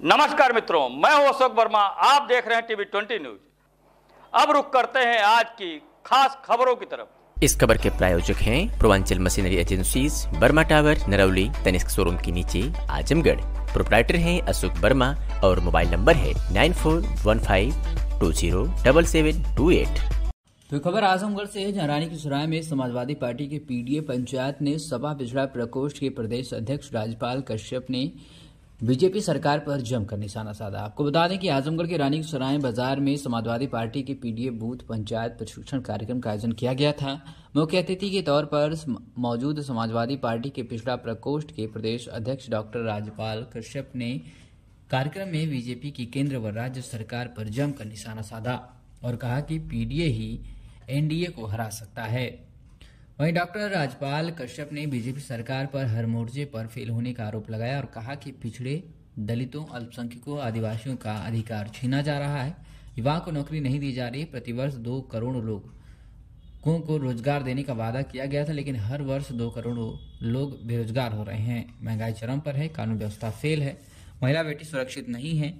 नमस्कार मित्रों मैं हूँ अशोक वर्मा आप देख रहे हैं टीवी ट्वेंटी न्यूज़। अब रुक करते हैं आज की खास खबरों की तरफ़। इस खबर के प्रायोजक हैं Purvanchal machinery agencies Barma tower Narauli Tanishq showroom के नीचे आजमगढ़। प्रोप्राइटर हैं अशोक वर्मा और मोबाइल नंबर है nine four one five two zero double seven two eight. तो खबर आजमगढ़ से है जहाँ रानी की सुराय में समाजवादी पार्टी के पीडीए पंचायत ने सभा पिछड़ा प्रकोष्ठ के प्रदेश अध्यक्ष राजपाल कश्यप ने बीजेपी सरकार पर जमकर निशाना साधा। आपको बता दें कि आजमगढ़ के रानी सराय बाज़ार में समाजवादी पार्टी के पीडीए बूथ पंचायत प्रशिक्षण कार्यक्रम का आयोजन किया गया था। मुख्य अतिथि के तौर पर मौजूद समाजवादी पार्टी के पिछड़ा प्रकोष्ठ के प्रदेश अध्यक्ष डॉक्टर राजपाल कश्यप ने कार्यक्रम में बीजेपी की केंद्र व राज्य सरकार पर जमकर निशाना साधा और कहा कि पीडीए ही एनडीए को हरा सकता है। वहीं डॉक्टर राजपाल कश्यप ने बीजेपी सरकार पर हर मोर्चे पर फेल होने का आरोप लगाया और कहा कि पिछड़े दलितों, अल्पसंख्यकों, आदिवासियों का अधिकार छीना जा रहा है। युवाओं को नौकरी नहीं दी जा रही, प्रतिवर्ष दो करोड़ लोगों को रोज़गार देने का वादा किया गया था, लेकिन हर वर्ष दो करोड़ लोग बेरोजगार हो रहे हैं। महँगाई चरम पर है, कानून व्यवस्था फेल है। महिला बेटी सुरक्षित नहीं है।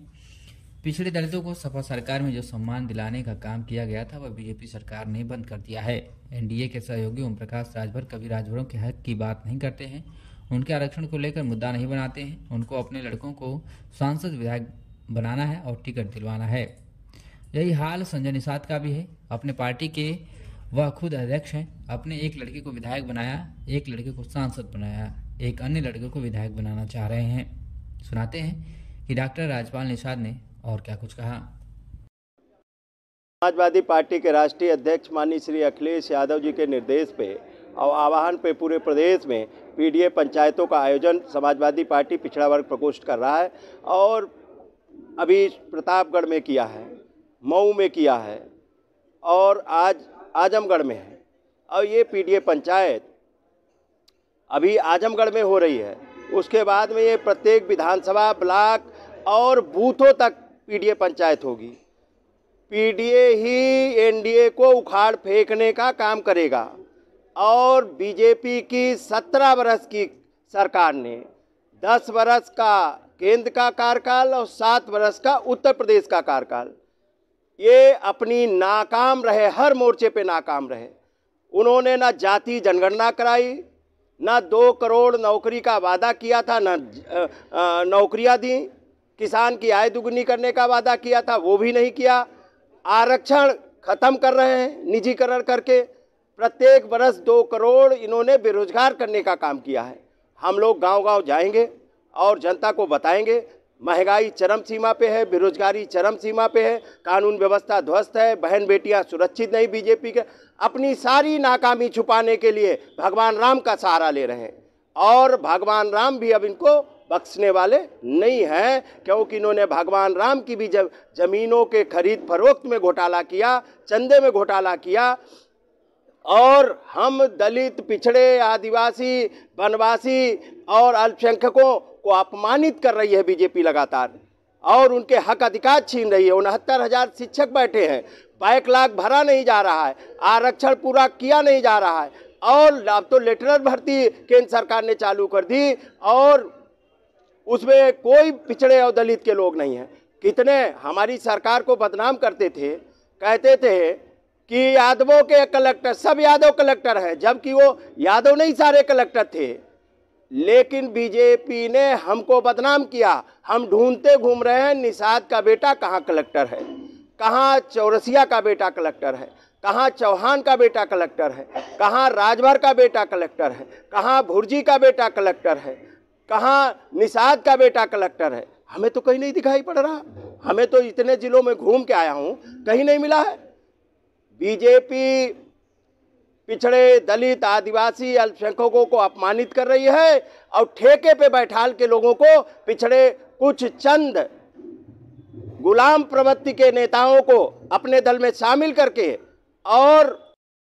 पिछड़े दलितों को सपा सरकार में जो सम्मान दिलाने का काम किया गया था, वह बीजेपी सरकार ने बंद कर दिया है। एनडीए के सहयोगी ओम प्रकाश राजभर कभी राजभरों के हक की बात नहीं करते हैं। उनके आरक्षण को लेकर मुद्दा नहीं बनाते हैं। उनको अपने लड़कों को सांसद विधायक बनाना है और टिकट दिलवाना है। यही हाल संजय निषाद का भी है। अपने पार्टी के वह खुद अध्यक्ष हैं। अपने एक लड़के को विधायक बनाया, एक लड़के को सांसद बनाया, एक अन्य लड़के को विधायक बनाना चाह रहे हैं। सुनाते हैं कि डॉक्टर राजपाल निषाद ने और क्या कुछ कहा? समाजवादी पार्टी के राष्ट्रीय अध्यक्ष माननीय श्री अखिलेश यादव जी के निर्देश पे और आह्वान पे पूरे प्रदेश में पीडीए पंचायतों का आयोजन समाजवादी पार्टी पिछड़ा वर्ग प्रकोष्ठ कर रहा है और अभी प्रतापगढ़ में किया है, मऊ में किया है और आज आजमगढ़ में है। और ये पीडीए पंचायत अभी आजमगढ़ में हो रही है। उसके बाद में ये प्रत्येक विधानसभा ब्लॉक और बूथों तक पीडीए पंचायत होगी। पीडीए ही एनडीए को उखाड़ फेंकने का काम करेगा और बीजेपी की सत्रह वर्ष की सरकार ने दस वर्ष का केंद्र का कार्यकाल और सात वर्ष का उत्तर प्रदेश का कार्यकाल। ये अपनी नाकाम रहे, हर मोर्चे पे नाकाम रहे। उन्होंने ना जाति जनगणना कराई, ना दो करोड़ नौकरी का वादा किया था, ना नौकरियाँ दी किसान की आय दुगुनी करने का वादा किया था, वो भी नहीं किया। आरक्षण खत्म कर रहे हैं, निजीकरण करके। प्रत्येक वर्ष दो करोड़ इन्होंने बेरोजगार करने का काम किया है। हम लोग गांव-गांव जाएँगे और जनता को बताएँगे, महँगाई चरम सीमा पे है, बेरोजगारी चरम सीमा पे है, कानून व्यवस्था ध्वस्त है बहन बेटियाँ सुरक्षित नहीं बीजेपी के। अपनी सारी नाकामी छुपाने के लिए भगवान राम का सहारा ले रहे हैं। और भगवान राम भी अब इनको बख्शने वाले नहीं हैं, क्योंकि इन्होंने भगवान राम की भी जब जमीनों के खरीद फरोख्त में घोटाला किया, चंदे में घोटाला किया, और हम दलित, पिछड़े, आदिवासी, वनवासी और अल्पसंख्यकों को अपमानित कर रही है बीजेपी लगातार, और उनके हक अधिकार छीन रही है, उनहत्तर हज़ार शिक्षक बैठे हैं बैकलाग भरा नहीं जा रहा है, आरक्षण पूरा किया नहीं जा रहा है, और अब तो लेटरल भर्ती केंद्र सरकार ने चालू कर दी, और उसमें कोई पिछड़े और दलित के लोग नहीं हैं। कितने हमारी सरकार को बदनाम करते थे, कहते थे कि यादवों के कलेक्टर, सब यादव कलेक्टर हैं, जबकि वो यादव नहीं, सारे कलेक्टर थे। लेकिन बीजेपी ने हमको बदनाम किया। हम ढूंढते घूम रहे हैं, निषाद का बेटा कहाँ कलेक्टर है? कहाँ चौरसिया का बेटा कलेक्टर है? कहाँ चौहान का बेटा कलेक्टर है? कहाँ राजभर का बेटा कलेक्टर है? कहाँ भुर्जी का बेटा कलेक्टर है? कहाँ निषाद का बेटा कलेक्टर है? हमें तो कहीं नहीं दिखाई पड़ रहा। हमें तो इतने जिलों में घूम के आया हूँ, कहीं नहीं मिला है। बीजेपी पिछड़े दलित आदिवासी अल्पसंख्यकों को अपमानित कर रही है और ठेके पे बैठाल के लोगों को पिछड़े कुछ चंद गुलाम प्रवृत्ति के नेताओं को अपने दल में शामिल करके और